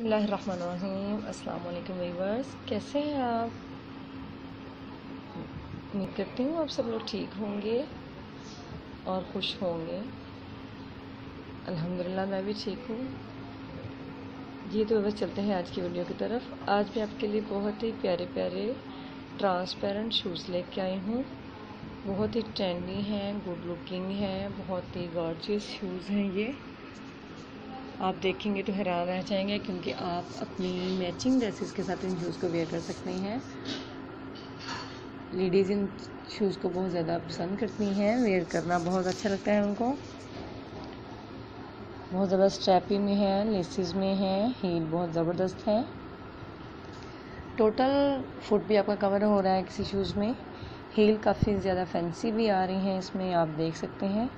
बसमीम वालेकुम वीवर्स कैसे हैं आप? उम्मीद करती हूँ आप सब लोग ठीक होंगे और खुश होंगे। अल्हम्दुलिल्लाह, मैं भी ठीक हूँ। जी तो बस चलते हैं आज की वीडियो की तरफ़। आज मैं आपके लिए बहुत ही प्यारे प्यारे ट्रांसपेरेंट शूज़ लेके आई हूँ। बहुत ही ट्रेंडी हैं गुड लुकिंग हैं, बहुत ही गॉर्जियस शूज़ हैं ये। आप देखेंगे तो हैरान रह जाएँगे क्योंकि आप अपनी मैचिंग ड्रेसेस के साथ इन शूज़ को वेयर कर सकते हैं। लेडीज़ इन शूज़ को बहुत ज़्यादा पसंद करती हैं वेयर करना बहुत अच्छा लगता है उनको। बहुत ज़्यादा स्ट्रैपी में है लेसिस में है हील बहुत ज़बरदस्त है। टोटल फुट भी आपका कवर हो रहा है किसी शूज़ में। हील काफ़ी ज़्यादा फैंसी भी आ रही हैं इसमें, आप देख सकते हैं।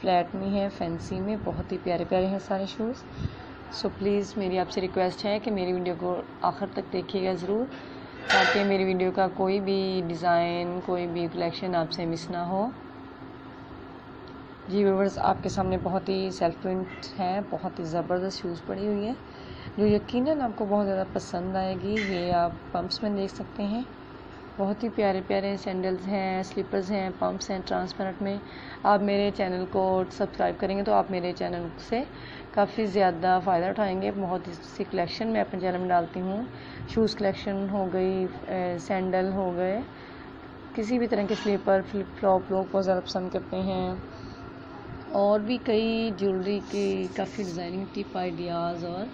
फ्लैट में है, फैंसी में, बहुत ही प्यारे प्यारे हैं सारे शूज़। सो प्लीज़ मेरी आपसे रिक्वेस्ट है कि मेरी वीडियो को आखिर तक देखिएगा ज़रूर, ताकि मेरी वीडियो का कोई भी डिज़ाइन कोई भी कलेक्शन आपसे मिस ना हो। जी व्यूवर्स आपके सामने बहुत ही सेल्फ प्रिंट है, बहुत ही ज़बरदस्त शूज़ पड़ी हुई है। जो यकीनन आपको बहुत ज़्यादा पसंद आएगी, ये आप पम्प्स में देख सकते हैं। बहुत ही प्यारे प्यारे सैंडल्स हैं स्लीपर्स हैं पम्प्स हैं ट्रांसपेरेंट में। आप मेरे चैनल को सब्सक्राइब करेंगे तो आप मेरे चैनल से काफ़ी ज़्यादा फ़ायदा उठाएँगे। बहुत सी कलेक्शन मैं अपने चैनल में डालती हूँ। शूज़ कलेक्शन हो गई सैंडल हो गए। किसी भी तरह के स्लीपर फ्लिप फ्लॉप लोग बहुत ज़्यादा पसंद करते हैं। और भी कई ज्वेलरी की काफ़ी डिज़ाइनिंग टिप आइडियाज़ और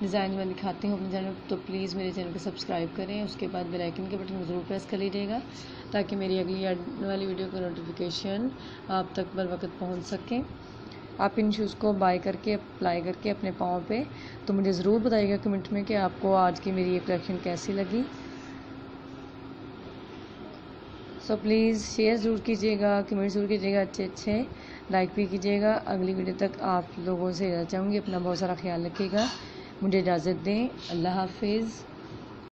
डिज़ाइन मैं दिखाती हूँ अपने चैनल तो प्लीज़ मेरे चैनल को सब्सक्राइब करें। उसके बाद बेल आइकन के बटन ज़रूर प्रेस कर लीजिएगा, ताकि मेरी अगली वाली वीडियो का नोटिफिकेशन आप तक बर वक्त पहुँच सकें। आप इन शूज़ को बाय करके अप्लाई करके अपने पाँव पे तो मुझे ज़रूर बताइएगा कमेंट में कि आपको आज की मेरी ये कलेक्शन कैसी लगी। सो प्लीज़ शेयर ज़रूर कीजिएगा कमेंट ज़रूर कीजिएगा अच्छे अच्छे लाइक भी कीजिएगा। अगली वीडियो तक आप लोगों से चाहूँगी अपना बहुत सारा ख्याल रखिएगा। मुझे इजाज़त दें। अल्लाह हाफिज़।